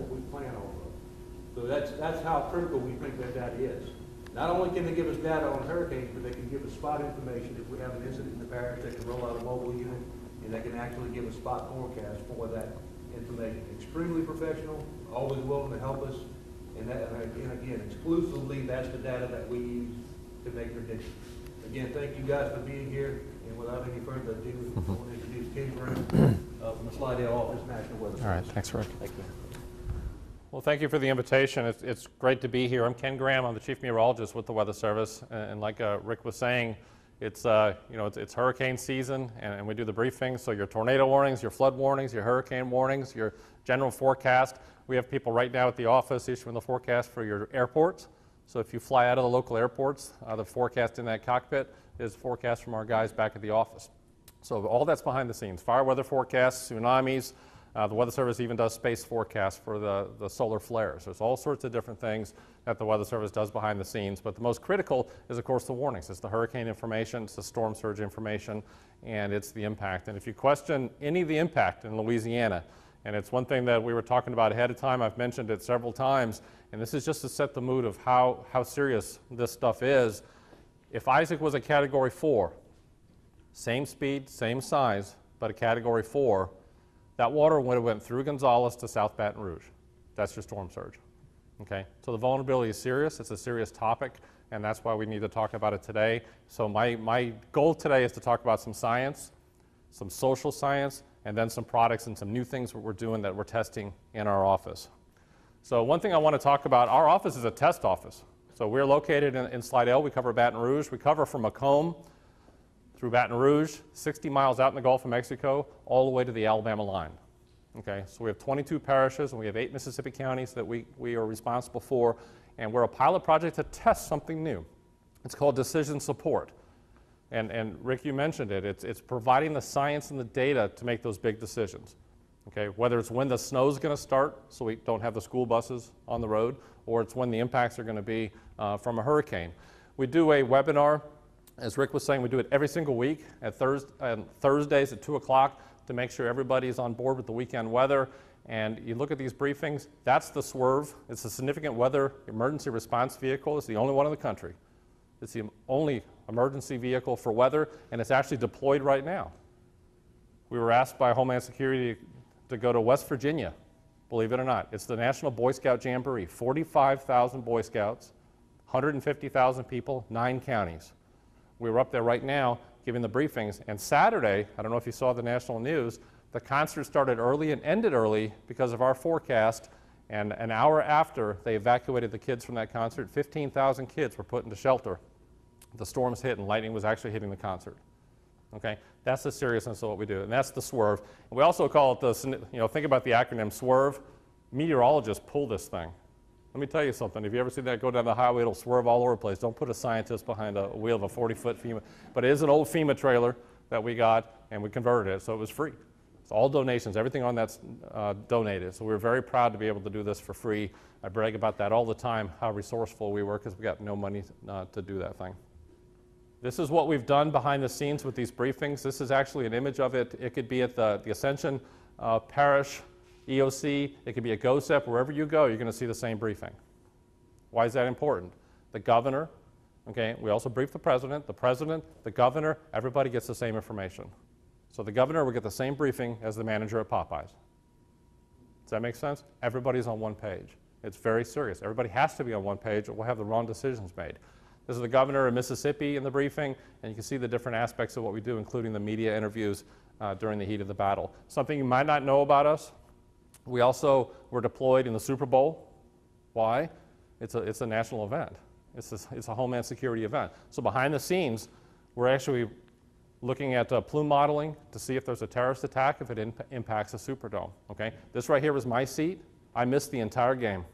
what we plan off of. So that's, that's how critical we think that data is. Not only can they give us data on hurricanes, but they can give us spot information. If we have an incident in the parish, they can roll out a mobile unit, and they can actually give a spot forecast for that information. Extremely professional, always willing to help us, and that, and again, again, exclusively, that's the data that we use to make predictions. Again, thank you guys for being here, and without any further ado, I want to introduce Ken Brown, uh, from the Slidell Office, National Weather Service. All right, thanks, Rick. Thank you. Well, thank you for the invitation. It's, it's great to be here. I'm Ken Graham. I'm the chief meteorologist with the Weather Service. And, and like uh, Rick was saying, it's, uh, you know, it's, it's hurricane season, and, and we do the briefings. So your tornado warnings, your flood warnings, your hurricane warnings, your general forecast. We have people right now at the office issuing the forecast for your airports. So if you fly out of the local airports, uh, the forecast in that cockpit is forecast from our guys back at the office. So all that's behind the scenes. Fire weather forecasts, tsunamis. Uh, the Weather Service even does space forecasts for the, the solar flares. There's all sorts of different things that the Weather Service does behind the scenes. But the most critical is, of course, the warnings. It's the hurricane information, it's the storm surge information, and it's the impact. And if you question any of the impact in Louisiana, and it's one thing that we were talking about ahead of time, I've mentioned it several times, and this is just to set the mood of how, how serious this stuff is. If Isaac was a category four, same speed, same size, but a category four, that water would have went through Gonzales to South Baton Rouge. That's your storm surge. Okay, so the vulnerability is serious. It's a serious topic, and that's why we need to talk about it today. So my, my goal today is to talk about some science, some social science, and then some products and some new things that we're doing that we're testing in our office. So one thing I want to talk about, our office is a test office. So we're located in, in Slidell. We cover Baton Rouge. We cover from McComb through Baton Rouge, 60 miles out in the Gulf of Mexico, all the way to the Alabama line. Okay, so we have 22 parishes and we have eight Mississippi counties that we, we are responsible for, and we're a pilot project to test something new. It's called decision support. And, and Rick, you mentioned it. It's, it's providing the science and the data to make those big decisions. Okay, whether it's when the snow is going to start, so we don't have the school buses on the road, or it's when the impacts are going to be uh, from a hurricane. We do a webinar as Rick was saying, we do it every single week at Thurs- Thursdays at 2 o'clock to make sure everybody's on board with the weekend weather. And you look at these briefings, that's the swerve. It's a significant weather emergency response vehicle. It's the only one in the country. It's the only emergency vehicle for weather, and it's actually deployed right now. We were asked by Homeland Security to go to West Virginia, believe it or not. It's the National Boy Scout Jamboree 45,000 Boy Scouts, 150,000 people, nine counties. We were up there right now giving the briefings. And Saturday, I don't know if you saw the national news, the concert started early and ended early because of our forecast. And an hour after they evacuated the kids from that concert, 15,000 kids were put into shelter. The storms hit and lightning was actually hitting the concert. Okay, that's the seriousness of what we do, and that's the swerve. And we also call it the, you know, think about the acronym SWERVE. Meteorologists pull this thing. Let me tell you something. If you ever see that go down the highway, it'll swerve all over the place. Don't put a scientist behind a wheel of a 40-foot FEMA. But it is an old FEMA trailer that we got, and we converted it, so it was free. It's all donations. Everything on that's uh, donated. So we're very proud to be able to do this for free. I brag about that all the time, how resourceful we were, because we got no money uh, to do that thing. This is what we've done behind the scenes with these briefings. This is actually an image of it. It could be at the, the Ascension uh, Parish EOC, it could be a GOHSEP, wherever you go, you're going to see the same briefing. Why is that important? The governor, okay, we also brief the president, the president, the governor, everybody gets the same information. So the governor will get the same briefing as the manager at Popeyes. Does that make sense? Everybody's on one page. It's very serious. Everybody has to be on one page or we'll have the wrong decisions made. This is the governor of Mississippi in the briefing, and you can see the different aspects of what we do, including the media interviews uh, during the heat of the battle. Something you might not know about us, we also were deployed in the Super Bowl. Why? It's a, it's a national event. It's a, it's a Homeland Security event. So behind the scenes, we're actually looking at uh, plume modeling to see if there's a terrorist attack, if it imp impacts the Superdome. Okay? This right here was my seat. I missed the entire game.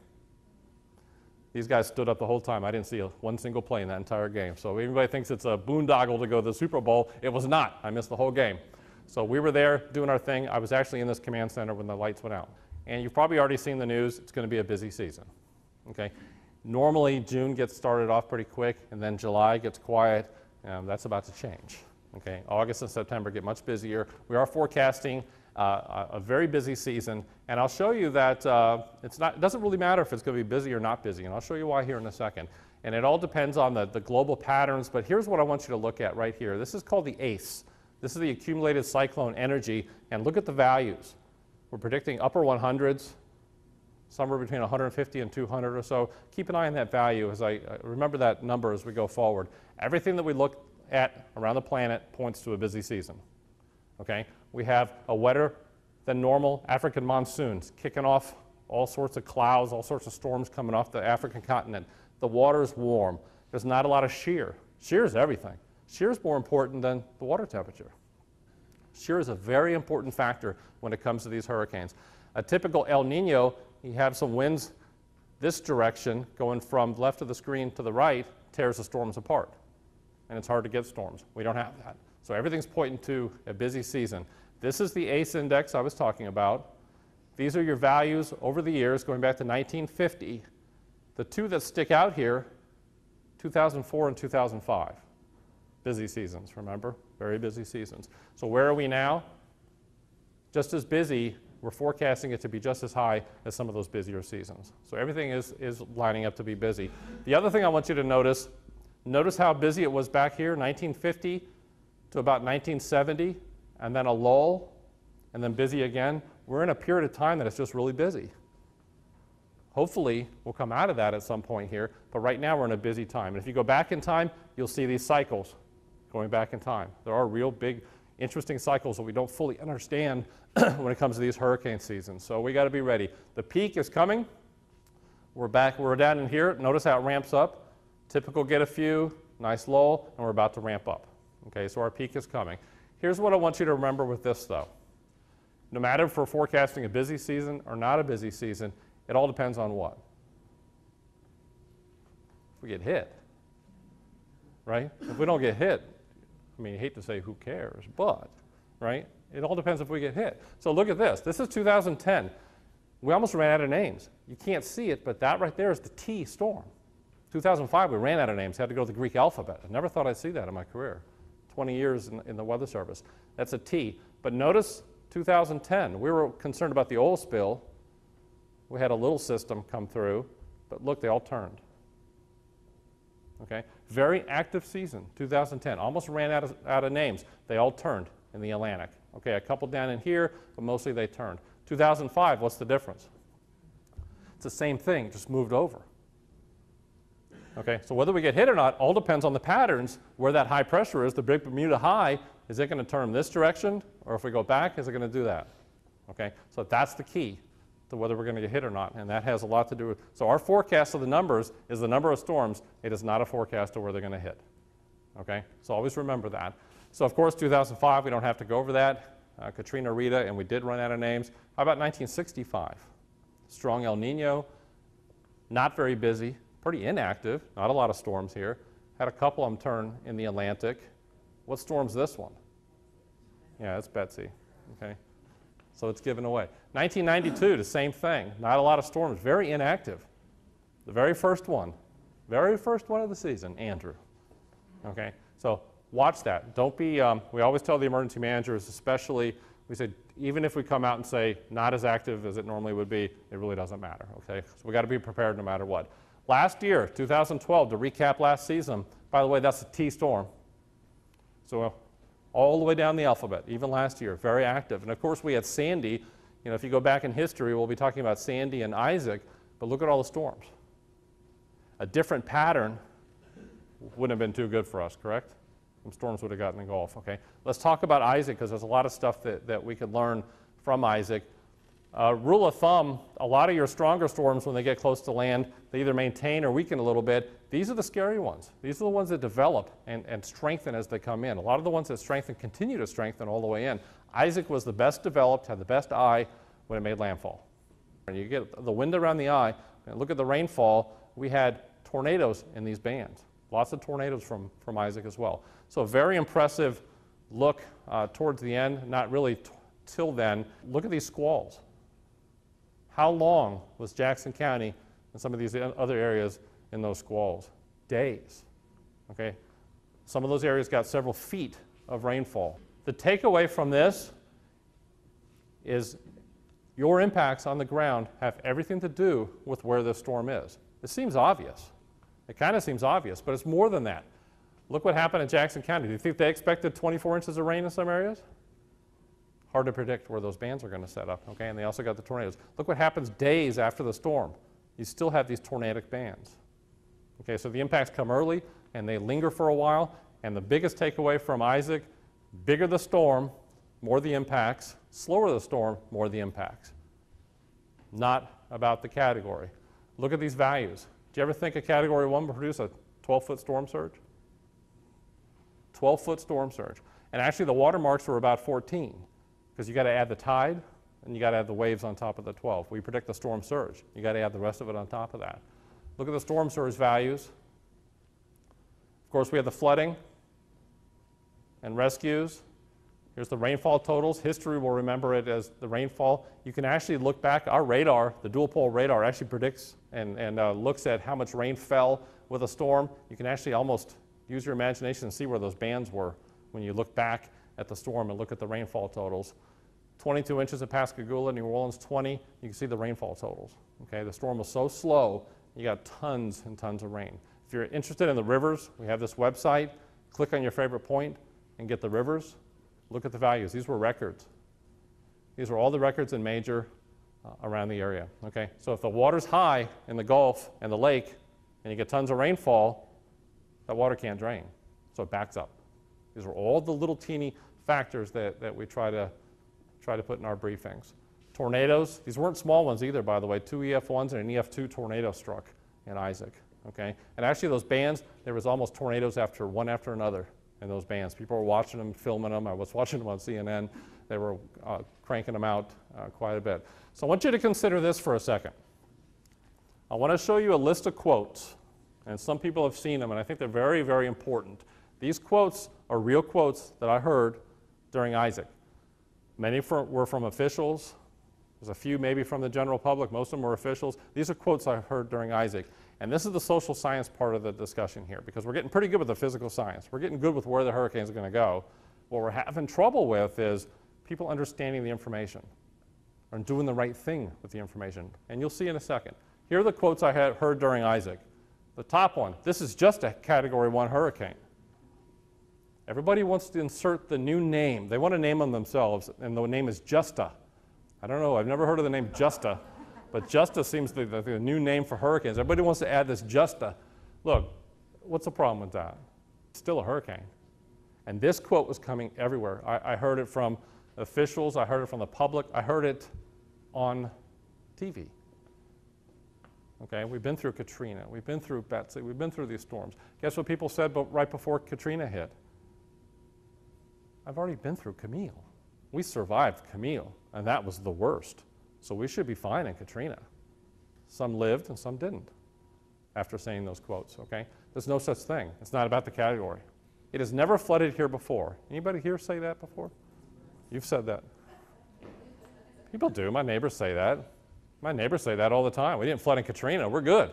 These guys stood up the whole time. I didn't see a, one single play in that entire game. So everybody thinks it's a boondoggle to go to the Super Bowl. It was not. I missed the whole game. So we were there doing our thing. I was actually in this command center when the lights went out. And you've probably already seen the news. It's going to be a busy season. Okay. Normally, June gets started off pretty quick, and then July gets quiet. Um, that's about to change. Okay, August and September get much busier. We are forecasting uh, a very busy season, and I'll show you that uh, it's not, it doesn't really matter if it's going to be busy or not busy, and I'll show you why here in a second. And it all depends on the, the global patterns, but here's what I want you to look at right here. This is called the ACE. This is the accumulated cyclone energy, and look at the values. We're predicting upper 100s, somewhere between 150 and 200 or so. Keep an eye on that value as I I remember that number as we go forward. Everything that we look at around the planet points to a busy season. Okay? We have a wetter than normal African monsoons kicking off all sorts of clouds, all sorts of storms coming off the African continent. The water is warm. There's not a lot of shear. Shear is everything. Shear is more important than the water temperature. Shear is a very important factor when it comes to these hurricanes. A typical El Nino, you have some winds this direction going from left of the screen to the right, tears the storms apart. And it's hard to get storms. We don't have that. So everything's pointing to a busy season. This is the ACE index I was talking about. These are your values over the years going back to 1950. The two that stick out here 2004 and 2005. Busy seasons, remember? Very busy seasons. So where are we now? Just as busy, we're forecasting it to be just as high as some of those busier seasons. So everything is, is lining up to be busy. The other thing I want you to notice, notice how busy it was back here, 1950 to about 1970, and then a lull, and then busy again. We're in a period of time that is just really busy. Hopefully, we'll come out of that at some point here, but right now we're in a busy time. And if you go back in time, you'll see these cycles going back in time. There are real big, interesting cycles that we don't fully understand when it comes to these hurricane seasons. So we got to be ready. The peak is coming. We're back, we're down in here. Notice how it ramps up. Typical get a few, nice lull, and we're about to ramp up. Okay, so our peak is coming. Here's what I want you to remember with this though. No matter if we're forecasting a busy season or not a busy season, it all depends on what? If we get hit, right? If we don't get hit, I mean, you hate to say who cares, but, right? It all depends if we get hit. So look at this. This is 2010. We almost ran out of names. You can't see it, but that right there is the T storm. 2005, we ran out of names, had to go to the Greek alphabet. I never thought I'd see that in my career. 20 years in, in the Weather Service. That's a T. But notice 2010, we were concerned about the oil spill. We had a little system come through, but look, they all turned. Okay? Very active season, 2010. Almost ran out of, out of names. They all turned in the Atlantic. Okay, a couple down in here, but mostly they turned. 2005, what's the difference? It's the same thing, just moved over. Okay, so whether we get hit or not all depends on the patterns where that high pressure is. The big Bermuda high, is it going to turn this direction? Or if we go back, is it going to do that? Okay, so that's the key to whether we're going to get hit or not. And that has a lot to do with, so our forecast of the numbers is the number of storms. It is not a forecast of where they're going to hit. Okay, so always remember that. So of course, 2005, we don't have to go over that. Uh, Katrina, Rita, and we did run out of names. How about 1965? Strong El Nino, not very busy, pretty inactive, not a lot of storms here. Had a couple of them turn in the Atlantic. What storm's this one? Yeah, it's Betsy. Okay. So it's given away. 1992, the same thing. Not a lot of storms, very inactive. The very first one, very first one of the season, Andrew. Okay, so watch that. Don't be, um, we always tell the emergency managers, especially, we say, even if we come out and say not as active as it normally would be, it really doesn't matter, okay? So we got to be prepared no matter what. Last year, 2012, to recap last season, by the way, that's a T storm. So all the way down the alphabet, even last year, very active. And of course, we had Sandy. You know, if you go back in history, we'll be talking about Sandy and Isaac, but look at all the storms. A different pattern wouldn't have been too good for us, correct? Some storms would have gotten engulfed, okay? Let's talk about Isaac because there's a lot of stuff that, that we could learn from Isaac. Uh, rule of thumb, a lot of your stronger storms, when they get close to land, they either maintain or weaken a little bit. These are the scary ones. These are the ones that develop and, and strengthen as they come in. A lot of the ones that strengthen continue to strengthen all the way in. Isaac was the best developed, had the best eye when it made landfall. And you get the wind around the eye, and look at the rainfall. We had tornadoes in these bands. Lots of tornadoes from, from Isaac as well. So a very impressive look uh, towards the end, not really till then. Look at these squalls. How long was Jackson County and some of these other areas in those squalls? Days. Okay? Some of those areas got several feet of rainfall. The takeaway from this is your impacts on the ground have everything to do with where the storm is. It seems obvious. It kind of seems obvious, but it's more than that. Look what happened in Jackson County. Do you think they expected 24 inches of rain in some areas? Hard to predict where those bands are going to set up, okay? And they also got the tornadoes. Look what happens days after the storm. You still have these tornadic bands. Okay, so the impacts come early and they linger for a while. And the biggest takeaway from Isaac bigger the storm, more the impacts, slower the storm, more the impacts. Not about the category. Look at these values. Do you ever think a category one would produce a 12 foot storm surge? 12 foot storm surge. And actually, the watermarks were about 14 because you got to add the tide and you got to add the waves on top of the 12. We predict the storm surge. You got to add the rest of it on top of that. Look at the storm surge values. Of course, we have the flooding and rescues. Here's the rainfall totals. History will remember it as the rainfall. You can actually look back. Our radar, the dual pol radar, actually predicts and, and uh, looks at how much rain fell with a storm. You can actually almost use your imagination and see where those bands were when you look back at the storm and look at the rainfall totals. 22 inches at Pascagoula, New Orleans 20, you can see the rainfall totals. Okay, the storm was so slow, you got tons and tons of rain. If you're interested in the rivers, we have this website. Click on your favorite point and get the rivers. Look at the values. These were records. These were all the records in major uh, around the area. Okay, so if the water's high in the Gulf and the lake, and you get tons of rainfall, that water can't drain, so it backs up. These are all the little teeny factors that, that we try to try to put in our briefings. Tornadoes, these weren't small ones either, by the way. Two EF1s and an EF2 tornado struck in Isaac. Okay, and actually those bands, there was almost tornadoes after one after another in those bands. People were watching them, filming them. I was watching them on CNN. They were uh, cranking them out uh, quite a bit. So I want you to consider this for a second. I want to show you a list of quotes, and some people have seen them, and I think they're very, very important. These quotes are real quotes that I heard during Isaac. Many were from officials. There's a few maybe from the general public. Most of them were officials. These are quotes I heard during Isaac. And this is the social science part of the discussion here because we're getting pretty good with the physical science. We're getting good with where the hurricane is going to go. What we're having trouble with is people understanding the information and doing the right thing with the information. And you'll see in a second. Here are the quotes I had heard during Isaac. The top one this is just a category one hurricane. Everybody wants to insert the new name. They want to name them themselves, and the name is Justa. I don't know, I've never heard of the name Justa, but Justa seems to be the, new name for hurricanes. Everybody wants to add this Justa. Look, what's the problem with that? It's still a hurricane. And this quote was coming everywhere. I, I heard it from officials, I heard it from the public, I heard it on TV. Okay, we've been through Katrina, we've been through Betsy, we've been through these storms. Guess what people said but right before Katrina hit? I've already been through Camille. We survived Camille, and that was the worst. So we should be fine in Katrina. Some lived and some didn't after saying those quotes, okay? There's no such thing. It's not about the category. It has never flooded here before. Anybody here say that before? You've said that. People do. My neighbors say that. My neighbors say that all the time. We didn't flood in Katrina. We're good.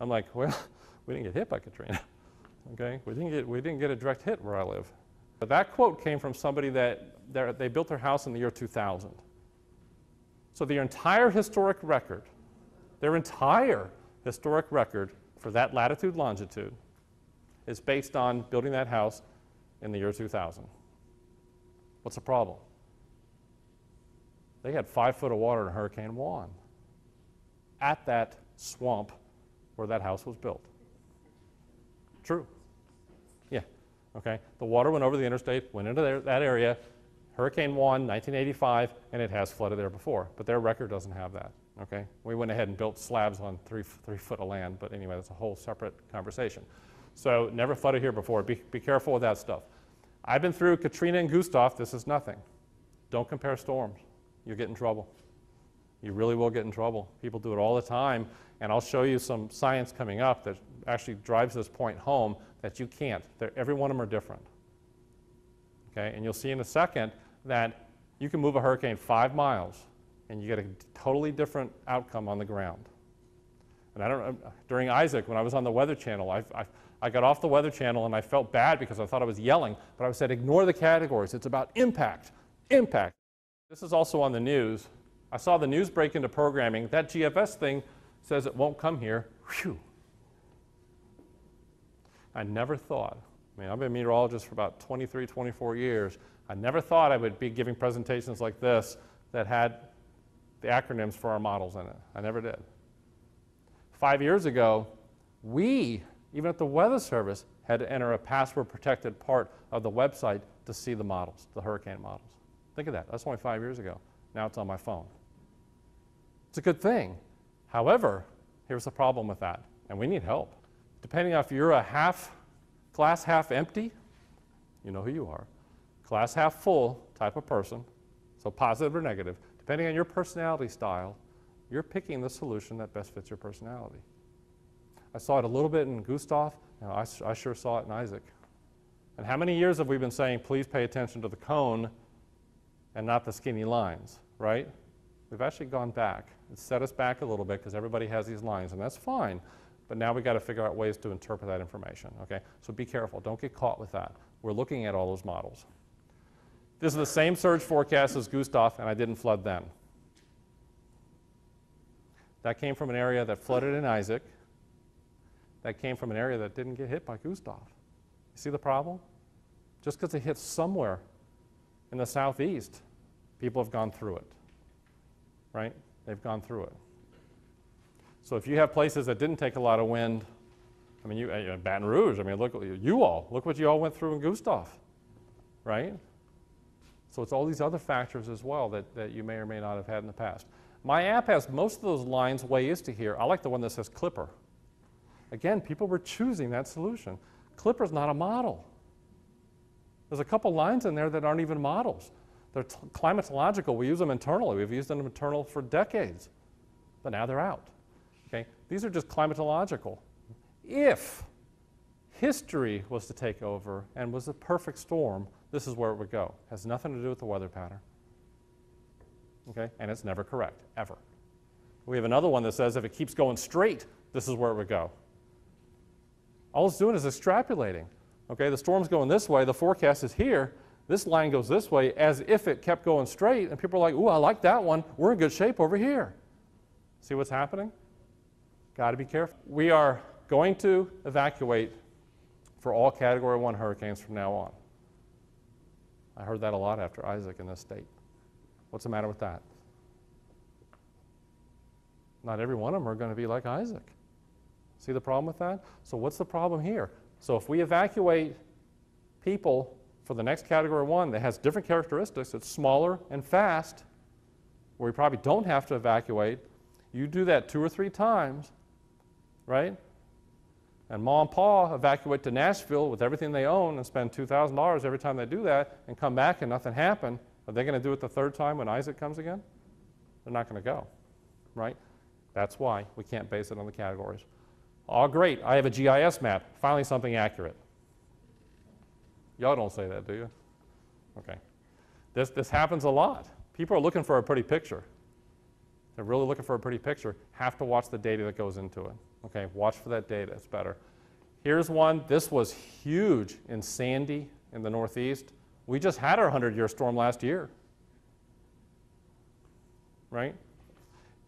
I'm like, well, we didn't get hit by Katrina. Okay? We didn't get, we didn't get a direct hit where I live. But that quote came from somebody that they built their house in the year 2000. So their entire historic record, their entire historic record for that latitude longitude is based on building that house in the year 2000. What's the problem? They had five foot of water in Hurricane Juan at that swamp where that house was built. True. Okay? The water went over the interstate, went into that area, Hurricane Juan, 1985, and it has flooded there before. But their record doesn't have that. Okay? We went ahead and built slabs on three, three foot of land, but anyway, that's a whole separate conversation. So never flooded here before. Be, be careful with that stuff. I've been through Katrina and Gustav. This is nothing. Don't compare storms. You'll get in trouble. You really will get in trouble. People do it all the time, and I'll show you some science coming up that actually drives this point home that you can't. They're, every one of them are different. Okay, and you'll see in a second that you can move a hurricane five miles and you get a totally different outcome on the ground. And I don't, um, during Isaac, when I was on the Weather Channel, I, I, I got off the Weather Channel and I felt bad because I thought I was yelling, but I said, ignore the categories. It's about impact, impact. This is also on the news. I saw the news break into programming. That GFS thing says it won't come here. Whew. I never thought, I mean, I've been a meteorologist for about 23, 24 years. I never thought I would be giving presentations like this that had the acronyms for our models in it. I never did. Five years ago, we, even at the Weather Service, had to enter a password protected part of the website to see the models, the hurricane models. Think of that. That's only five years ago. Now it's on my phone. It's a good thing. However, here's the problem with that, and we need help. Depending on if you're a half, glass half empty, you know who you are, glass half full type of person, so positive or negative, depending on your personality style, you're picking the solution that best fits your personality. I saw it a little bit in Gustav, and I, I sure saw it in Isaac. And how many years have we been saying, please pay attention to the cone and not the skinny lines, right? We've actually gone back. It's set us back a little bit because everybody has these lines, and that's fine. But now we've got to figure out ways to interpret that information, okay? So be careful. Don't get caught with that. We're looking at all those models. This is the same surge forecast as Gustav, and I didn't flood then. That came from an area that flooded in Isaac. That came from an area that didn't get hit by Gustav. You see the problem? Just because it hit somewhere in the southeast, people have gone through it. Right? They've gone through it. So if you have places that didn't take a lot of wind, I mean, you, uh, Baton Rouge, I mean, look, you all, look what you all went through in Gustav, right? So it's all these other factors as well that, that you may or may not have had in the past. My app has most of those lines way east to here. I like the one that says Clipper. Again, people were choosing that solution. Clipper's not a model. There's a couple lines in there that aren't even models. They're climatological. We use them internally. We've used them internal for decades, but now they're out. These are just climatological. If history was to take over and was a perfect storm, this is where it would go. Has nothing to do with the weather pattern okay? And it's never correct, ever. We have another one that says if it keeps going straight, this is where it would go. All it's doing is extrapolating. Okay, the storm's going this way, the forecast is here, this line goes this way as if it kept going straight, and people are like, ooh, I like that one, we're in good shape over here. See what's happening? Got to be careful. We are going to evacuate for all Category 1 hurricanes from now on. I heard that a lot after Isaac in this state. What's the matter with that? Not every one of them are going to be like Isaac. See the problem with that? So, what's the problem here? So, if we evacuate people for the next category one that has different characteristics, it's smaller and fast, where we probably don't have to evacuate, you do that two or three times, right? And mom and pa evacuate to Nashville with everything they own and spend $2,000 every time they do that and come back and nothing happened. Are they going to do it the third time when Isaac comes again? They're not going to go, right? That's why we can't base it on the categories. Oh, great, I have a GIS map. Finally, something accurate. Y'all don't say that, do you? Okay. This, this happens a lot. People are looking for a pretty picture. They're really looking for a pretty picture. Have to watch the data that goes into it. Okay, watch for that data, it's better. Here's one. This was huge in Sandy in the Northeast. We just had our 100 year storm last year. Right?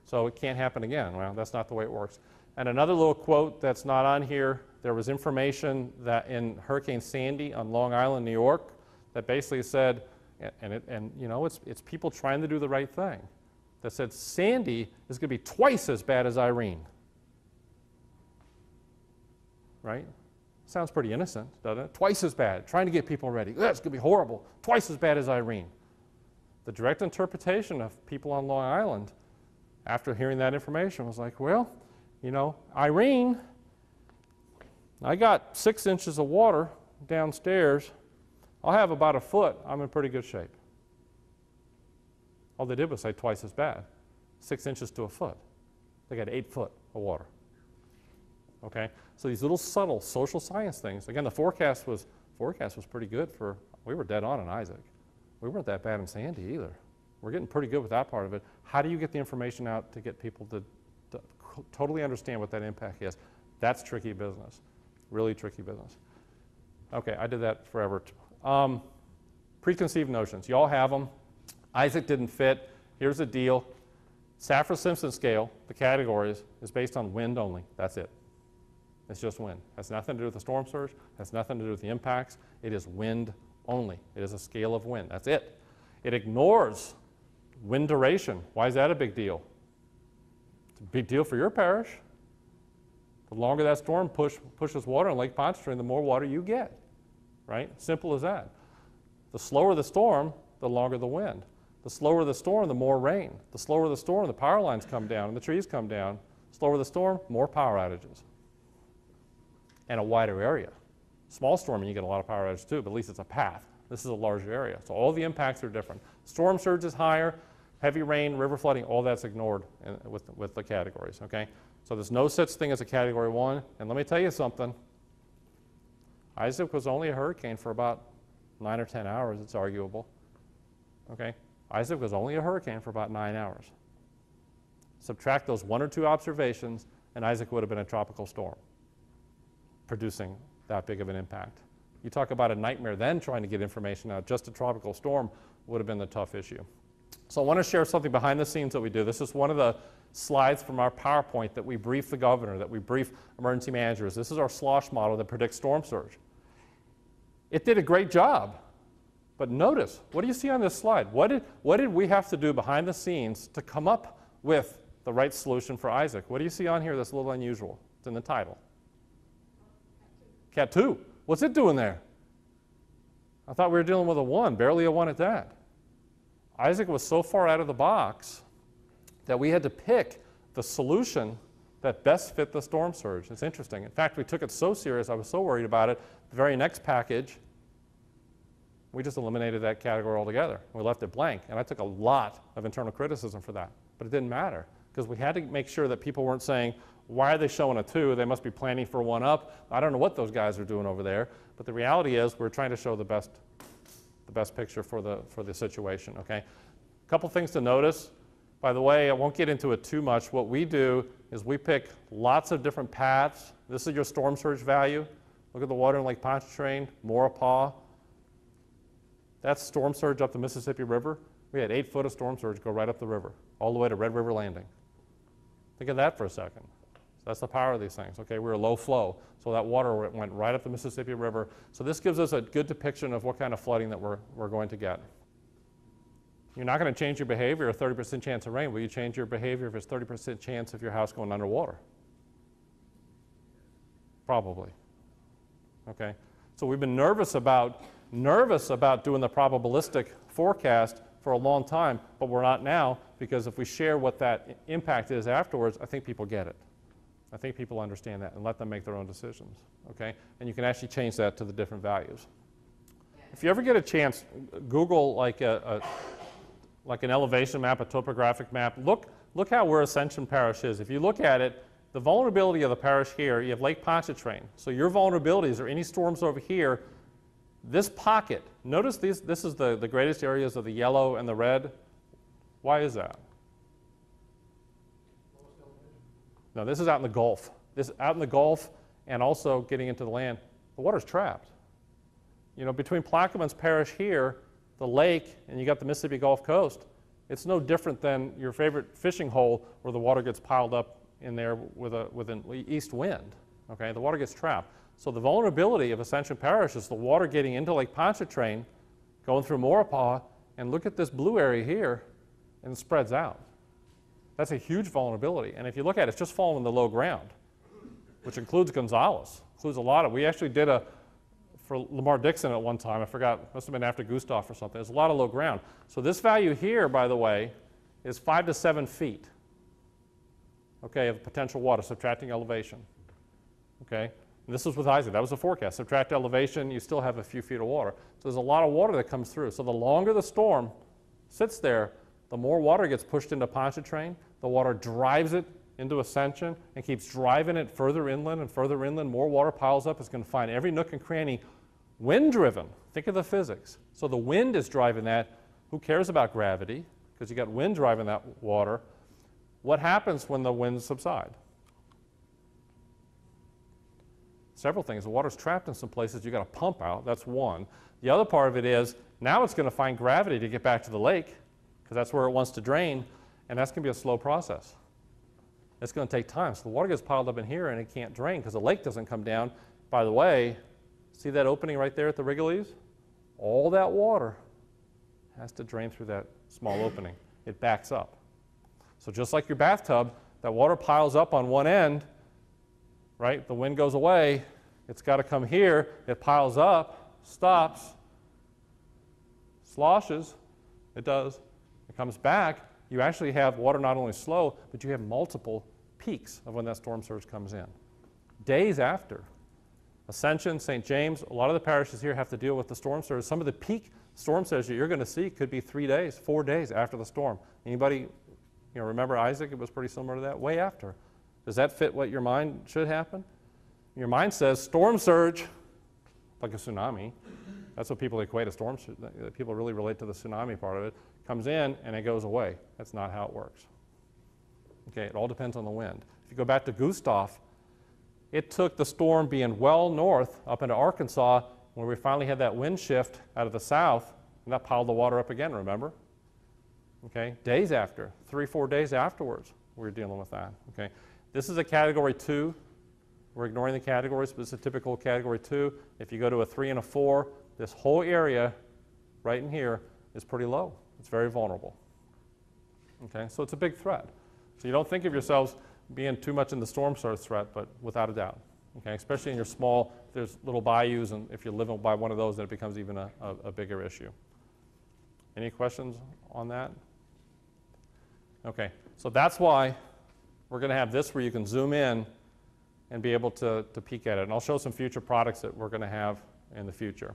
So it can't happen again. Well, that's not the way it works. And another little quote that's not on here there was information that in Hurricane Sandy on Long Island, New York, that basically said, and, it, and you know, it's, it's people trying to do the right thing, that said Sandy is going to be twice as bad as Irene. Right? Sounds pretty innocent, doesn't it? Twice as bad, trying to get people ready. That's going to be horrible. Twice as bad as Irene. The direct interpretation of people on Long Island after hearing that information was like, well, you know, Irene, I got six inches of water downstairs. I'll have about a foot. I'm in pretty good shape. All they did was say twice as bad, six inches to a foot. They got eight foot of water. Okay? So these little subtle social science things. Again, the forecast was forecast was pretty good for we were dead on in Isaac. We weren't that bad in Sandy either. We're getting pretty good with that part of it. How do you get the information out to get people to, to totally understand what that impact is. That's tricky business, really tricky business. Okay, I did that forever. Um, preconceived notions. You all have them. Isaac didn't fit. Here's the deal. Saffir-Simpson scale, the categories, is based on wind only. That's it. It's just wind. Has nothing to do with the storm surge. Has nothing to do with the impacts. It is wind only. It is a scale of wind. That's it. It ignores wind duration. Why is that a big deal? It's a big deal for your parish. The longer that storm push, pushes water in Lake Pontchartrain, the more water you get. Right? Simple as that. The slower the storm, the longer the wind. The slower the storm, the more rain. The slower the storm, the power lines come down and the trees come down. Slower the storm, more power outages. And a wider area. Small storm, and you get a lot of power outages too, but at least it's a path. This is a larger area. So all the impacts are different. Storm surge is higher, heavy rain, river flooding, all that's ignored in, with, with the categories, okay? So there's no such thing as a category one. And let me tell you something. Isaac was only a hurricane for about nine or 10 hours, it's arguable. Okay? Isaac was only a hurricane for about nine hours. Subtract those one or two observations, and Isaac would have been a tropical storm, producing that big of an impact. You talk about a nightmare then trying to get information out. Just a tropical storm would have been the tough issue. So I want to share something behind the scenes that we do. This is one of the slides from our PowerPoint that we brief the governor, that we brief emergency managers. This is our slosh model that predicts storm surge. It did a great job. But notice, what do you see on this slide? What did, what did we have to do behind the scenes to come up with the right solution for Isaac? What do you see on here that's a little unusual? It's in the title. Cat 2. What's it doing there? I thought we were dealing with a 1, barely a 1 at that. Isaac was so far out of the box that we had to pick the solution that best fit the storm surge. It's interesting. In fact, we took it so serious, I was so worried about it, the very next package, we just eliminated that category altogether. We left it blank. And I took a lot of internal criticism for that. But it didn't matter because we had to make sure that people weren't saying, why are they showing a two? They must be planning for one up. I don't know what those guys are doing over there. But the reality is we're trying to show the best, the best picture for the, for the situation, okay? A couple things to notice. By the way, I won't get into it too much. What we do is we pick lots of different paths. This is your storm surge value. Look at the water in Lake Pontchartrain, Maurepas. That's storm surge up the Mississippi River. We had eight foot of storm surge go right up the river, all the way to Red River Landing. Think of that for a second. That's the power of these things. Okay, we were low flow, so that water went right up the Mississippi River. So this gives us a good depiction of what kind of flooding that we're, we're going to get. You're not going to change your behavior, a 30% chance of rain. Will you change your behavior if it's 30% chance of your house going underwater? Probably. Okay? So we've been nervous about nervous about doing the probabilistic forecast for a long time, but we're not now because if we share what that impact is afterwards, I think people get it. I think people understand that and let them make their own decisions. Okay? And you can actually change that to the different values. If you ever get a chance, Google like a, a like an elevation map, a topographic map. Look, look how where Ascension Parish is. If you look at it, the vulnerability of the parish here, you have Lake Pontchartrain. So your vulnerabilities are any storms over here. This pocket, notice these, this is the, the greatest areas of the yellow and the red. Why is that? No, this is out in the Gulf. This out in the Gulf and also getting into the land. The water's trapped. You know, between Plaquemines Parish here the lake and you got the Mississippi Gulf Coast, it's no different than your favorite fishing hole where the water gets piled up in there with, a, with an east wind. Okay, the water gets trapped. So the vulnerability of Ascension Parish is the water getting into Lake Pontchartrain, going through Maurepas, and look at this blue area here, and it spreads out. That's a huge vulnerability. And if you look at it, it's just falling in the low ground, which includes Gonzales, includes a lot of. We actually did a for Lamar Dixon at one time. I forgot, must have been after Gustav or something. There's a lot of low ground. So this value here, by the way, is five to seven feet, okay, of potential water, subtracting elevation, okay? And this was with Isaac. That was the forecast. Subtract elevation, you still have a few feet of water. So there's a lot of water that comes through. So the longer the storm sits there, the more water gets pushed into Pontchartrain, the water drives it into Ascension and keeps driving it further inland and further inland. More water piles up. It's going to find every nook and cranny, wind driven. Think of the physics. So the wind is driving that. Who cares about gravity? Because you got wind driving that water. What happens when the winds subside? Several things. The water's trapped in some places. You got to pump out. That's one. The other part of it is now it's going to find gravity to get back to the lake because that's where it wants to drain, and that's going to be a slow process. It's going to take time. So the water gets piled up in here and it can't drain because the lake doesn't come down. By the way, see that opening right there at the Rigolets? All that water has to drain through that small opening. It backs up. So just like your bathtub, that water piles up on one end, right? The wind goes away. It's got to come here. It piles up, stops, sloshes. It does. Comes back. You actually have water not only slow, but you have multiple peaks of when that storm surge comes in. Days after. Ascension, St. James, a lot of the parishes here have to deal with the storm surge. Some of the peak storm surge that you're going to see could be three days, four days after the storm. Anybody, you know, remember Isaac? It was pretty similar to that. Way after. Does that fit what your mind should happen? Your mind says storm surge, like a tsunami. That's what people equate a storm. surge. People really relate to the tsunami part of it. Comes in and it goes away. That's not how it works. Okay, it all depends on the wind. If you go back to Gustav, it took the storm being well north up into Arkansas when we finally had that wind shift out of the south, and that piled the water up again, remember? Okay, days after, three, four days afterwards, we were dealing with that. Okay, this is a category two. We're ignoring the categories, but it's a typical category two. If you go to a three and a four, this whole area right in here is pretty low. It's very vulnerable. Okay, so it's a big threat. So you don't think of yourselves being too much in the storm surge threat, but without a doubt. Okay, especially in your small, there's little bayous, and if you're living by one of those, then it becomes even a, a, a bigger issue. Any questions on that? Okay, so that's why we're going to have this where you can zoom in and be able to, to peek at it. And I'll show some future products that we're going to have in the future.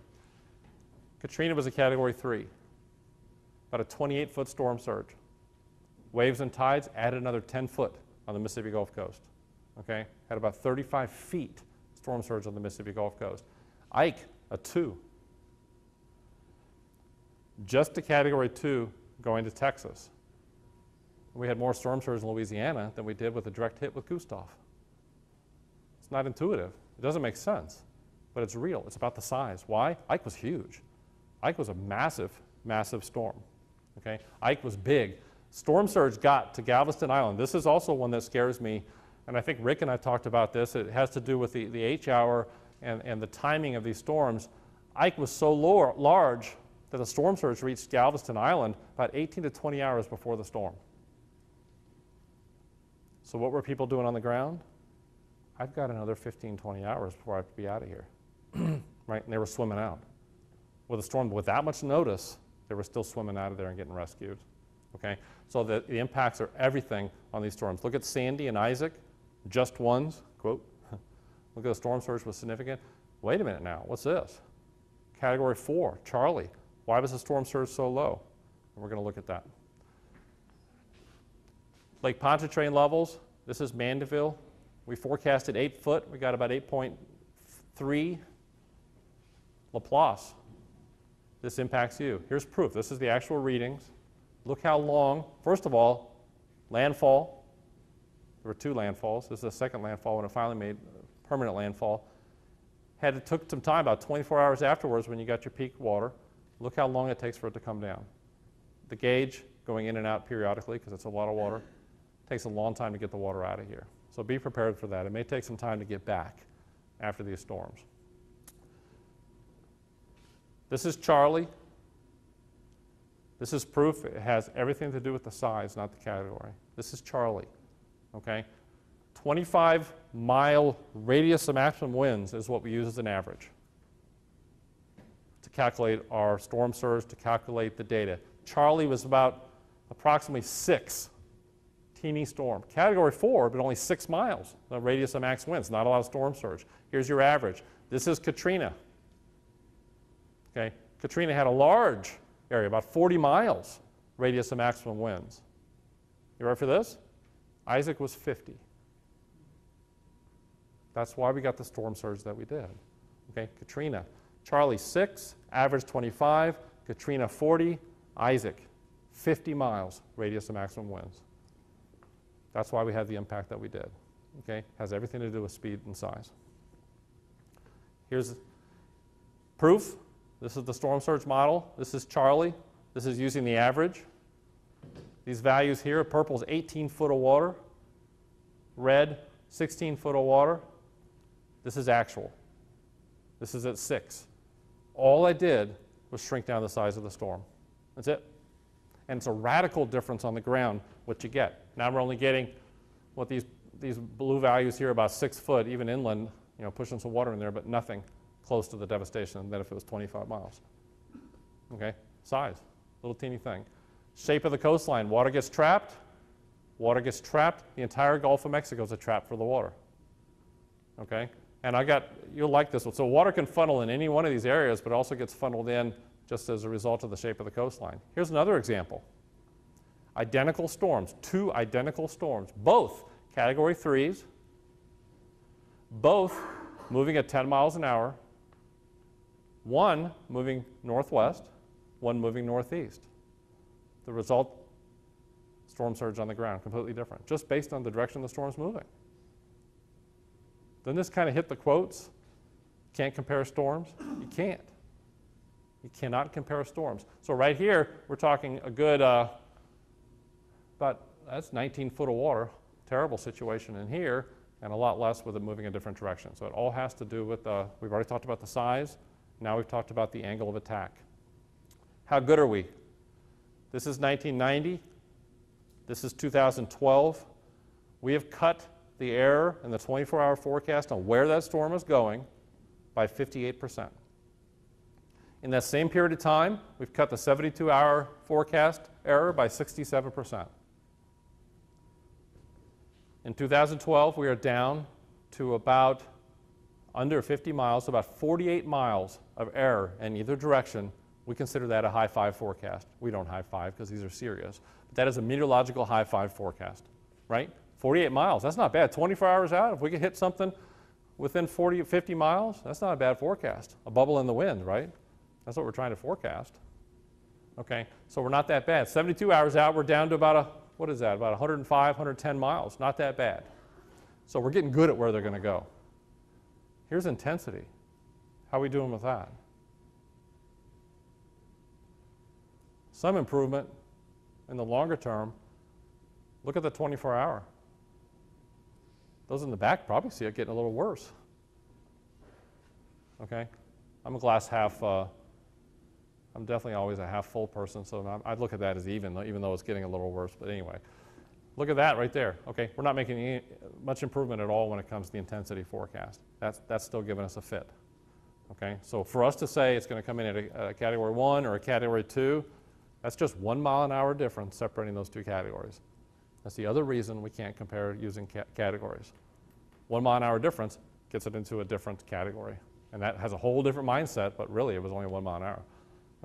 Katrina was a category three, about a 28 foot storm surge. Waves and tides added another 10 foot on the Mississippi Gulf Coast. Okay, had about 35 feet storm surge on the Mississippi Gulf Coast. Ike, a two. Just a category two going to Texas. We had more storm surge in Louisiana than we did with a direct hit with Gustav. It's not intuitive. It doesn't make sense, but it's real. It's about the size. Why? Ike was huge. Ike was a massive, massive storm. Okay? Ike was big. Storm surge got to Galveston Island. This is also one that scares me, and I think Rick and I talked about this. It has to do with the, the H hour and, and the timing of these storms. Ike was so large that the storm surge reached Galveston Island about 18 to 20 hours before the storm. So, what were people doing on the ground? I've got another 15, 20 hours before I have to be out of here. right? And they were swimming out. With a storm with that much notice, they were still swimming out of there and getting rescued. Okay? So the, the impacts are everything on these storms. Look at Sandy and Isaac, just ones, quote. Look at the storm surge was significant. Wait a minute now, what's this? Category four, Charley. Why was the storm surge so low? And we're going to look at that. Lake Pontchartrain levels, this is Mandeville. We forecasted 8 foot, we got about 8.3. Laplace, this impacts you. Here's proof. This is the actual readings. Look how long, first of all, landfall. There were two landfalls. This is the second landfall when it finally made uh, permanent landfall. Had it took some time, about 24 hours afterwards when you got your peak water. Look how long it takes for it to come down. The gauge going in and out periodically because it's a lot of water. takes a long time to get the water out of here. So be prepared for that. It may take some time to get back after these storms. This is Charley. This is proof. It has everything to do with the size, not the category. This is Charley, Okay? 25 mile radius of maximum winds is what we use as an average to calculate our storm surge, to calculate the data. Charley was about approximately six teeny storm. Category four, but only six miles, the radius of max winds, not a lot of storm surge. Here's your average. This is Katrina. Okay, Katrina had a large area, about 40 miles radius of maximum winds. You ready for this? Isaac was 50. That's why we got the storm surge that we did. Okay, Katrina. Charley 6, average 25, Katrina 40, Isaac 50 miles radius of maximum winds. That's why we had the impact that we did. Okay, has everything to do with speed and size. Here's proof. This is the storm surge model. This is Charley. This is using the average. These values here, purple is 18 foot of water, red 16 foot of water. This is actual. This is at six. All I did was shrink down the size of the storm. That's it. And it's a radical difference on the ground what you get. Now we're only getting what these, these blue values here about six foot, even inland, you know, pushing some water in there, but nothing close to the devastation than if it was 25 miles. Okay, size, little teeny thing. Shape of the coastline, water gets trapped, water gets trapped, the entire Gulf of Mexico is a trap for the water. Okay, and I got, you'll like this one. So water can funnel in any one of these areas, but also gets funneled in just as a result of the shape of the coastline. Here's another example. Identical storms, two identical storms, both category threes, both moving at 10 miles an hour, one moving northwest, one moving northeast. The result, storm surge on the ground, completely different, just based on the direction the storm's moving. Doesn't this kind of hit the quotes? Can't compare storms? You can't. You cannot compare storms. So right here, we're talking a good, uh, about, that's 19 foot of water, terrible situation in here, and a lot less with it moving a different direction. So it all has to do with, the, we've already talked about the size, now we've talked about the angle of attack. How good are we? This is 1990. This is 2012. We have cut the error in the 24 hour forecast on where that storm is going by 58%. In that same period of time, we've cut the 72 hour forecast error by 67%. In 2012, we are down to about under 50 miles, about 48 miles of error in either direction. We consider that a high five forecast. We don't high five because these are serious. But that is a meteorological high five forecast, right? 48 miles, that's not bad. 24 hours out, if we could hit something within 40, 50 miles, that's not a bad forecast. A bubble in the wind, right? That's what we're trying to forecast. Okay, so we're not that bad. 72 hours out, we're down to about a, what is that, about 105, 110 miles. Not that bad. So we're getting good at where they're going to go. Here's intensity. How are we doing with that? Some improvement in the longer term. Look at the 24 hour. Those in the back probably see it getting a little worse. Okay? I'm a glass half, uh, I'm definitely always a half full person, so i look at that as even, even though it's getting a little worse. But anyway, look at that right there. Okay, we're not making any, much improvement at all when it comes to the intensity forecast. That's, that's still giving us a fit. Okay, so for us to say it's going to come in at a, a category one or a category two, that's just one mile an hour difference separating those two categories. That's the other reason we can't compare using ca categories. One mile an hour difference gets it into a different category. And that has a whole different mindset, but really it was only one mile an hour.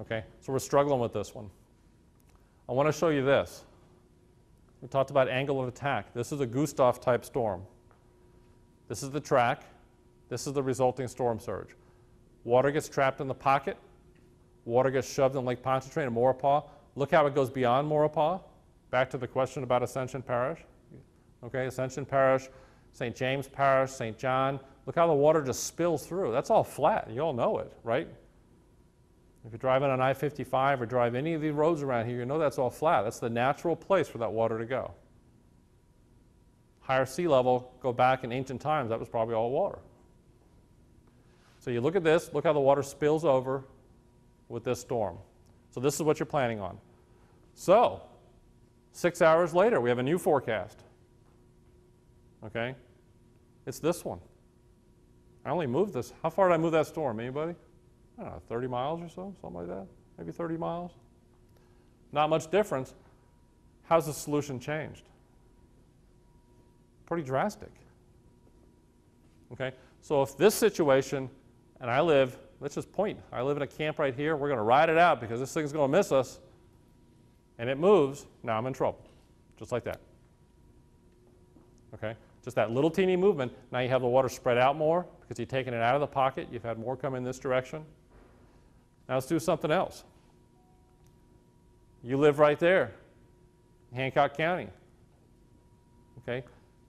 Okay, so we're struggling with this one. I want to show you this. We talked about angle of attack. This is a Gustav type storm. This is the track. This is the resulting storm surge. Water gets trapped in the pocket. Water gets shoved in Lake Pontchartrain and Maurepas. Look how it goes beyond Maurepas. Back to the question about Ascension Parish. Okay, Ascension Parish, St. James Parish, St. John. Look how the water just spills through. That's all flat. You all know it, right? If you're driving on I-55 or drive any of the roads around here, you know that's all flat. That's the natural place for that water to go. Higher sea level, go back in ancient times, that was probably all water. So you look at this, look how the water spills over with this storm. So this is what you're planning on. So, six hours later, we have a new forecast. Okay? It's this one. I only moved this. How far did I move that storm? Anybody? I don't know, 30 miles or so, something like that. Maybe 30 miles. Not much difference. How's the solution changed? Pretty drastic. Okay? So if this situation, and I live, let's just point, I live in a camp right here, we're going to ride it out because this thing's going to miss us, and it moves, now I'm in trouble. Just like that. Okay? Just that little teeny movement. Now you have the water spread out more because you've taken it out of the pocket. You've had more come in this direction. Now let's do something else. You live right there, Hancock County. Okay?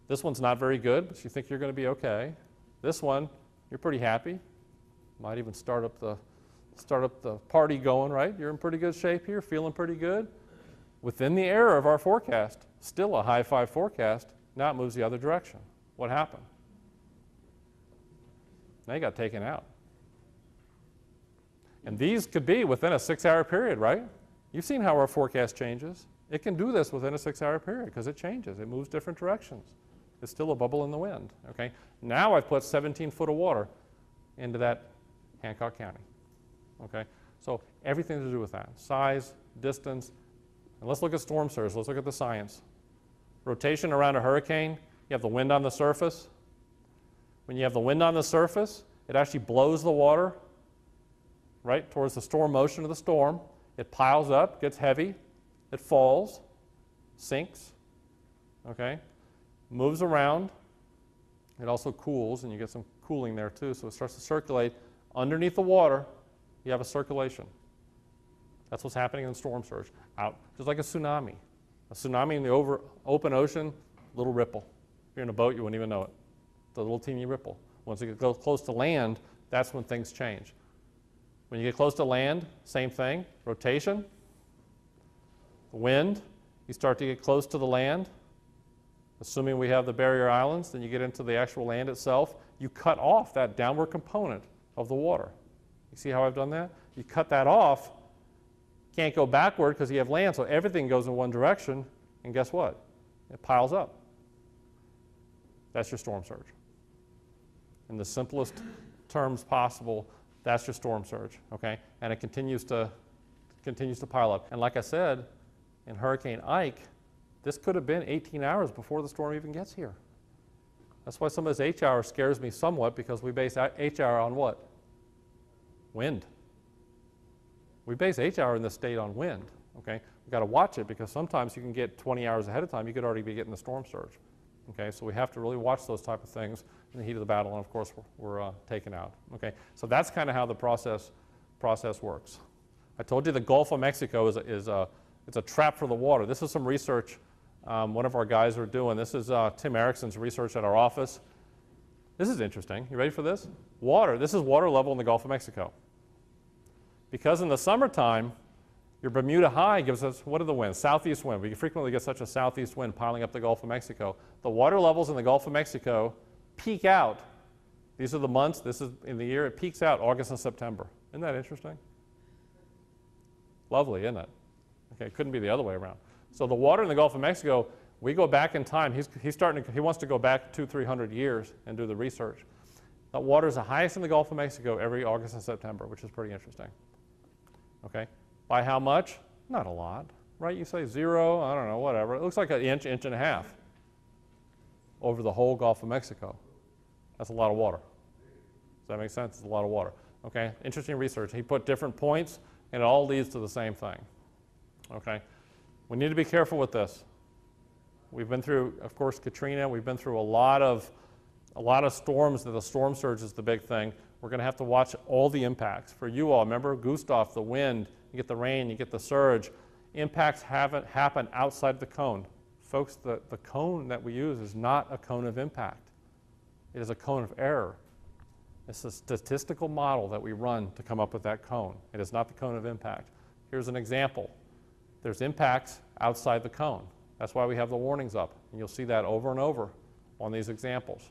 This one's not very good, but you think you're going to be okay. This one, you're pretty happy. Might even start up the start up the party going, right? You're in pretty good shape here, feeling pretty good. Within the error of our forecast, still a high five forecast, now it moves the other direction. What happened? Now you got taken out. And these could be within a six hour period, right? You've seen how our forecast changes. It can do this within a six hour period because it changes, it moves different directions. It's still a bubble in the wind, okay? Now I've put 17 foot of water into that Hancock County, okay? So everything to do with that size, distance, and let's look at storm surge. Let's look at the science. Rotation around a hurricane, you have the wind on the surface. When you have the wind on the surface, it actually blows the water right towards the storm motion of the storm. It piles up, gets heavy, it falls, sinks, okay? Moves around. It also cools, and you get some cooling there too, so it starts to circulate. Underneath the water, you have a circulation. That's what's happening in storm surge. Out, just like a tsunami. A tsunami in the over, open ocean, little ripple. If you're in a boat, you wouldn't even know it. The little teeny ripple. Once it gets close to land, that's when things change. When you get close to land, same thing. Rotation, wind, you start to get close to the land. Assuming we have the barrier islands, then you get into the actual land itself. You cut off that downward component of the water. You see how I've done that? You cut that off, can't go backward because you have land, so everything goes in one direction, and guess what? It piles up. That's your storm surge. In the simplest terms possible, that's your storm surge, okay? And it continues to continues to pile up. And like I said, in Hurricane Ike, this could have been 18 hours before the storm even gets here. That's why some of this H hour scares me somewhat because we base H hour on what? Wind. We base H hour in this state on wind, okay? We've got to watch it because sometimes you can get 20 hours ahead of time, you could already be getting the storm surge. Okay, so we have to really watch those type of things in the heat of the battle, and of course, we're, we're uh, taken out. Okay, so that's kind of how the process, process works. I told you the Gulf of Mexico is a, is a, it's a trap for the water. This is some research um, one of our guys are doing. This is uh, Tim Erickson's research at our office. This is interesting. You ready for this? Water. This is water level in the Gulf of Mexico. Because in the summertime, your Bermuda high gives us, what are the winds? Southeast wind. We frequently get such a southeast wind piling up the Gulf of Mexico. The water levels in the Gulf of Mexico peak out. These are the months, this is in the year, it peaks out August and September. Isn't that interesting? Lovely, isn't it? Okay, it couldn't be the other way around. So the water in the Gulf of Mexico, we go back in time. He's, he's starting to, he wants to go back two, three hundred years and do the research. That water is the highest in the Gulf of Mexico every August and September, which is pretty interesting. Okay, by how much? Not a lot, right? You say zero, I don't know, whatever. It looks like an inch, inch and a half over the whole Gulf of Mexico. That's a lot of water. Does that make sense? It's a lot of water. Okay, interesting research. He put different points, and it all leads to the same thing. Okay, we need to be careful with this. We've been through, of course, Katrina. We've been through a lot of, a lot of storms. The storm surge is the big thing. We're going to have to watch all the impacts. For you all, remember Gustav, the wind, you get the rain, you get the surge. Impacts haven't happened outside the cone. Folks, the, the cone that we use is not a cone of impact. It is a cone of error. It's a statistical model that we run to come up with that cone. It is not the cone of impact. Here's an example. There's impacts outside the cone. That's why we have the warnings up. And you'll see that over and over on these examples.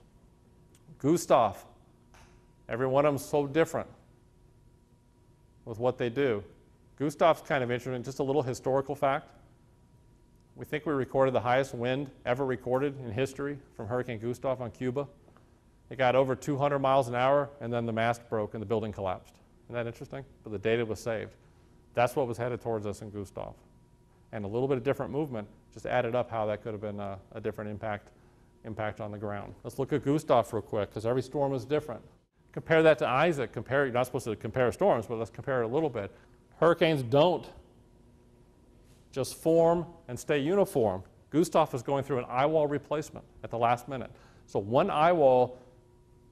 Gustav, every one of them is so different with what they do. Gustav's kind of interesting, just a little historical fact. We think we recorded the highest wind ever recorded in history from Hurricane Gustav on Cuba. It got over 200 miles an hour, and then the mast broke and the building collapsed. Isn't that interesting? But the data was saved. That's what was headed towards us in Gustav. And a little bit of different movement just added up how that could have been a, a different impact, impact on the ground. Let's look at Gustav real quick, because every storm is different. Compare that to Isaac. Compare, you're not supposed to compare storms, but let's compare it a little bit. Hurricanes don't just form and stay uniform. Gustav is going through an eye wall replacement at the last minute. So one eye wall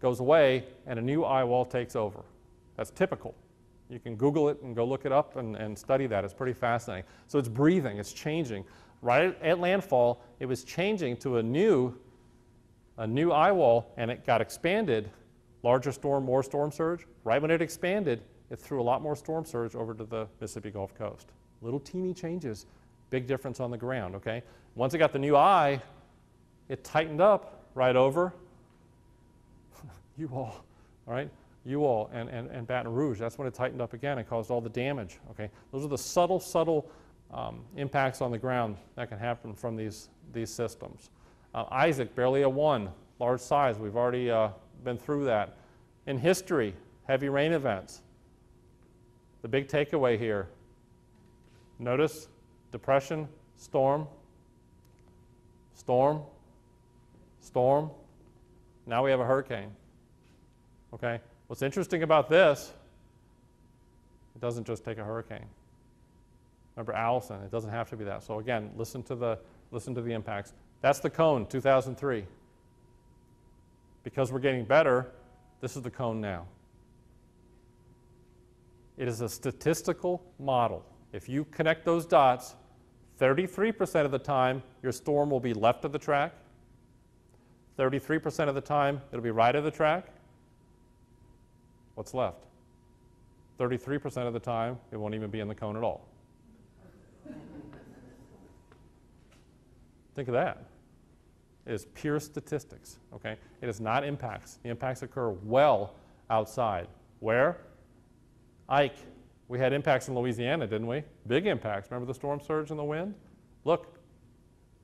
goes away and a new eye wall takes over. That's typical. You can Google it and go look it up and, and study that. It's pretty fascinating. So it's breathing, it's changing. Right at landfall, it was changing to a new, a new eye wall and it got expanded Larger storm, more storm surge. Right when it expanded, it threw a lot more storm surge over to the Mississippi Gulf Coast. Little teeny changes, big difference on the ground, okay? Once it got the new eye, it tightened up right over you all, all right? You all and, and, and Baton Rouge. That's when it tightened up again and caused all the damage, okay? Those are the subtle, subtle um, impacts on the ground that can happen from these, these systems. Uh, Isaac, barely a one, large size. We've already uh, been through that. In history, heavy rain events. The big takeaway here notice depression, storm, storm, storm. Now we have a hurricane. Okay? What's interesting about this, it doesn't just take a hurricane. Remember Allison, it doesn't have to be that. So again, listen to the listen to the impacts. That's the cone, 2003. Because we're getting better, this is the cone now. It is a statistical model. If you connect those dots, 33% of the time your storm will be left of the track. 33% of the time it'll be right of the track. What's left? 33% of the time it won't even be in the cone at all. Think of that. It is pure statistics, okay? It is not impacts. The impacts occur well outside. Where? Ike. We had impacts in Louisiana, didn't we? Big impacts. Remember the storm surge and the wind? Look,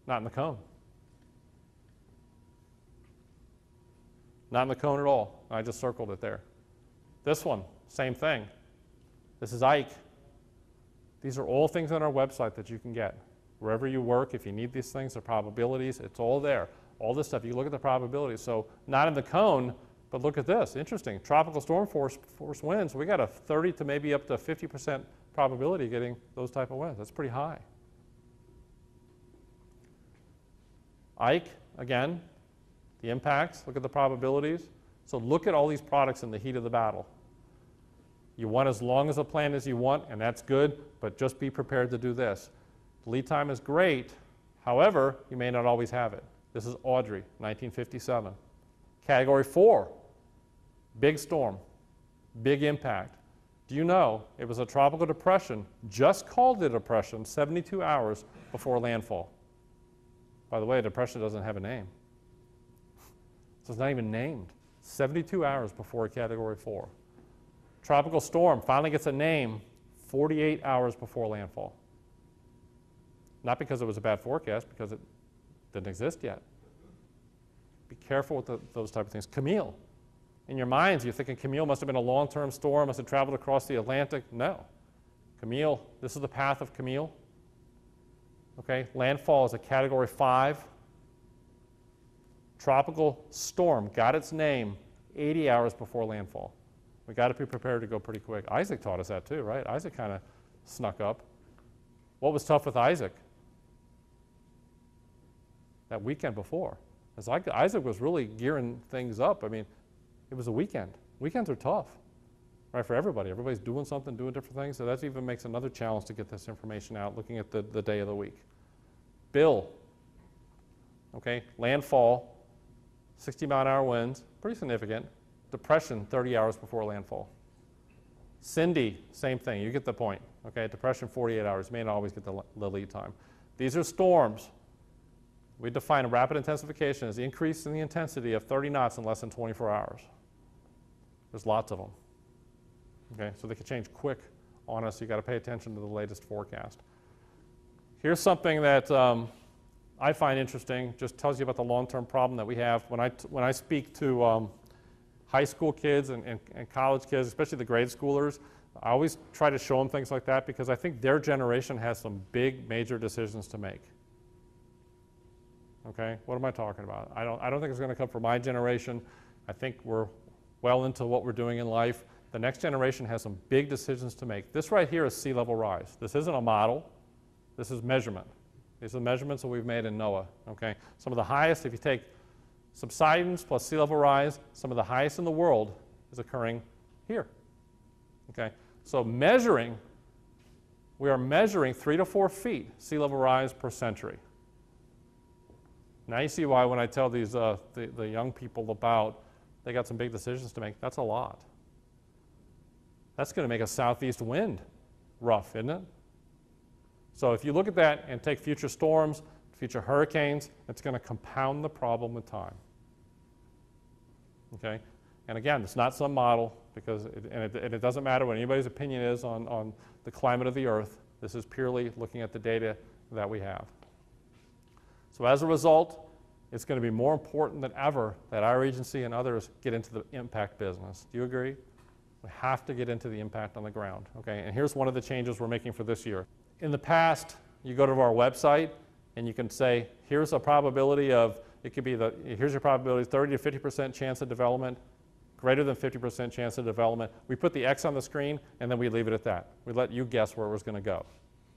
not in the cone. Not in the cone at all. I just circled it there. This one, same thing. This is Ike. These are all things on our website that you can get. Wherever you work, if you need these things, the probabilities, it's all there. All this stuff, you look at the probabilities. So not in the cone, but look at this. Interesting. Tropical storm force, force winds, we got a 30 to maybe up to 50% probability of getting those type of winds. That's pretty high. Ike, again, the impacts, look at the probabilities. So look at all these products in the heat of the battle. You want as long as a plan as you want, and that's good, but just be prepared to do this. Lead time is great, however, you may not always have it. This is Audrey, 1957. Category 4, big storm, big impact. Do you know it was a tropical depression, just called a depression, 72 hours before landfall? By the way, a depression doesn't have a name. So it's not even named. 72 hours before a category 4. Tropical storm finally gets a name 48 hours before landfall. Not because it was a bad forecast, because it didn't exist yet. Be careful with the, those type of things. Camille. In your minds, you're thinking Camille must have been a long-term storm, must have traveled across the Atlantic. No. Camille, this is the path of Camille. Okay, landfall is a category five. Tropical storm got its name 80 hours before landfall. We got to be prepared to go pretty quick. Isaac taught us that too, right? Isaac kind of snuck up. What was tough with Isaac? that weekend before. As Isaac was really gearing things up. I mean, it was a weekend. Weekends are tough, right, for everybody. Everybody's doing something, doing different things. So that even makes another challenge to get this information out, looking at the, the day of the week. Bill, okay, landfall, 60 mile an hour winds, pretty significant. Depression 30 hours before landfall. Cindy, same thing. You get the point. Okay, depression 48 hours. may not always get the, the lead time. These are storms. We define rapid intensification as the increase in the intensity of 30 knots in less than 24 hours. There's lots of them. Okay, so they can change quick on us. You got to pay attention to the latest forecast. Here's something that um, I find interesting. Just tells you about the long-term problem that we have. When I when I speak to um, high school kids and, and, and college kids, especially the grade schoolers, I always try to show them things like that because I think their generation has some big, major decisions to make. Okay, what am I talking about? I don't, I don't think it's going to come from my generation. I think we're well into what we're doing in life. The next generation has some big decisions to make. This right here is sea level rise. This isn't a model. This is measurement. These are the measurements that we've made in NOAA. Okay, some of the highest, if you take subsidence plus sea level rise, some of the highest in the world is occurring here. Okay, so measuring, we are measuring three to four feet sea level rise per century. Now you see why when I tell these uh, the, the young people about They got some big decisions to make. That's a lot. That's going to make a southeast wind rough, isn't it? So if you look at that and take future storms, future hurricanes, it's going to compound the problem with time. Okay? And again, it's not some model, because it, and, it, and it doesn't matter what anybody's opinion is on, on the climate of the Earth. This is purely looking at the data that we have. So as a result, it's going to be more important than ever that our agency and others get into the impact business. Do you agree? We have to get into the impact on the ground. Okay, and here's one of the changes we're making for this year. In the past, you go to our website and you can say, here's a probability of, it could be the, here's your probability, 30 to 50% chance of development, greater than 50% chance of development. We put the X on the screen and then we leave it at that. We let you guess where it was going to go.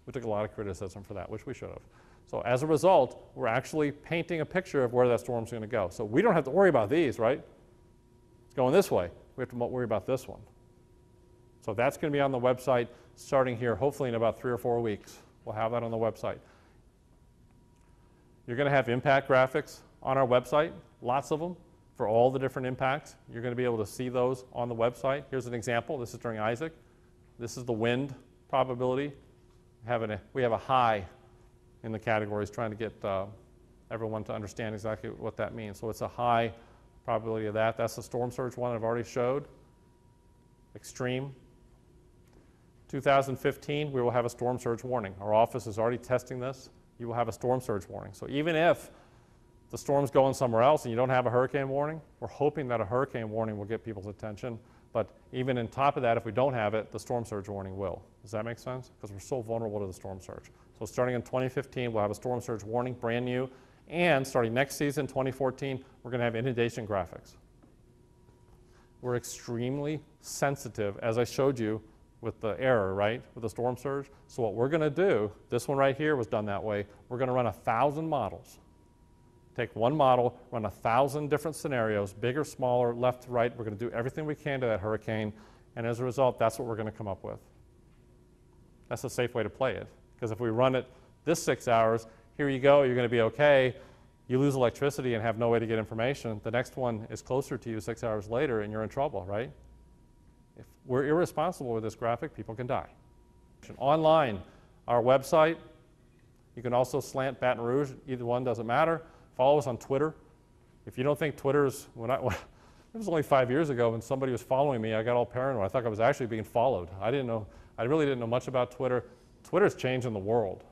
We took a lot of criticism for that, which we should have. So as a result, we're actually painting a picture of where that storm's going to go. So we don't have to worry about these, right? It's going this way. We have to worry about this one. So that's going to be on the website starting here, hopefully in about three or four weeks. We'll have that on the website. You're going to have impact graphics on our website, lots of them for all the different impacts. You're going to be able to see those on the website. Here's an example. This is during Isaac. This is the wind probability. Having we have a high in the categories, trying to get uh, everyone to understand exactly what that means. So it's a high probability of that. That's the storm surge one I've already showed. Extreme. 2015, we will have a storm surge warning. Our office is already testing this. You will have a storm surge warning. So even if the storm's going somewhere else and you don't have a hurricane warning, we're hoping that a hurricane warning will get people's attention. But even on top of that, if we don't have it, the storm surge warning will. Does that make sense? Because we're so vulnerable to the storm surge. So starting in 2015, we'll have a storm surge warning, brand new. And starting next season, 2014, we're going to have inundation graphics. We're extremely sensitive, as I showed you with the error, right, with the storm surge. So what we're going to do, this one right here was done that way. We're going to run a thousand models. Take one model, run a thousand different scenarios, bigger, smaller, left to right. We're going to do everything we can to that hurricane, and as a result, that's what we're going to come up with. That's a safe way to play it. Because if we run it this six hours, here you go, you're going to be okay. You lose electricity and have no way to get information. The next one is closer to you six hours later, and you're in trouble, right? If we're irresponsible with this graphic, people can die. Online, our website, you can also slant Baton Rouge, either one doesn't matter. Follow us on Twitter. If you don't think Twitter's, when I, when, it was only five years ago when somebody was following me, I got all paranoid. I thought I was actually being followed. I didn't know, I really didn't know much about Twitter. Twitter's changing the world.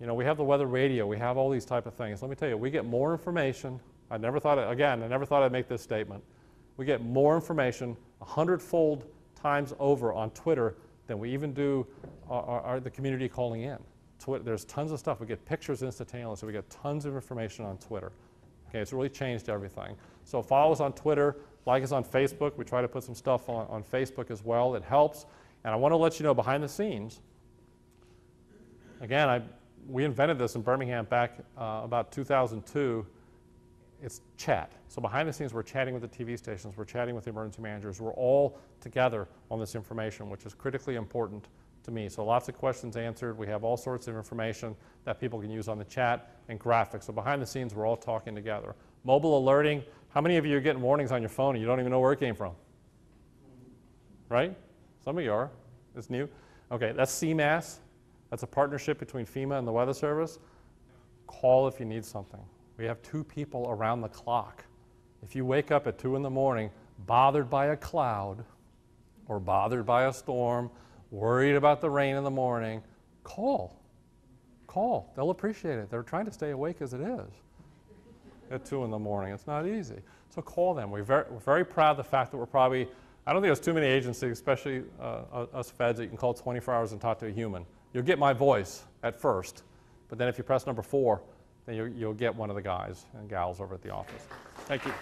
You know, we have the weather radio, we have all these type of things. Let me tell you, we get more information. I never thought, again, I never thought I'd make this statement. We get more information a hundredfold times over on Twitter than we even do our, our, our, the community calling in. Twitter, there's tons of stuff. We get pictures instantaneously. We get tons of information on Twitter. Okay, it's really changed everything. So follow us on Twitter, like us on Facebook. We try to put some stuff on, on Facebook as well. It helps. And I want to let you know behind the scenes, again, I, we invented this in Birmingham back uh, about 2002. It's chat. So behind the scenes, we're chatting with the TV stations, we're chatting with the emergency managers. We're all together on this information, which is critically important to me. So lots of questions answered. We have all sorts of information that people can use on the chat and graphics. So behind the scenes, we're all talking together. Mobile alerting. How many of you are getting warnings on your phone and you don't even know where it came from? Right? Some of you are. It's new. Okay, that's CMAS. That's a partnership between FEMA and the Weather Service. Call if you need something. We have two people around the clock. If you wake up at 2 in the morning bothered by a cloud or bothered by a storm, worried about the rain in the morning, call. Call. They'll appreciate it. They're trying to stay awake as it is at 2 in the morning. It's not easy. So call them. We're very, we're very proud of the fact that we're probably I don't think there's too many agencies, especially uh, us feds, that you can call 24 hours and talk to a human. You'll get my voice at first, but then if you press number four, then you'll, you'll get one of the guys and gals over at the office. Thank you.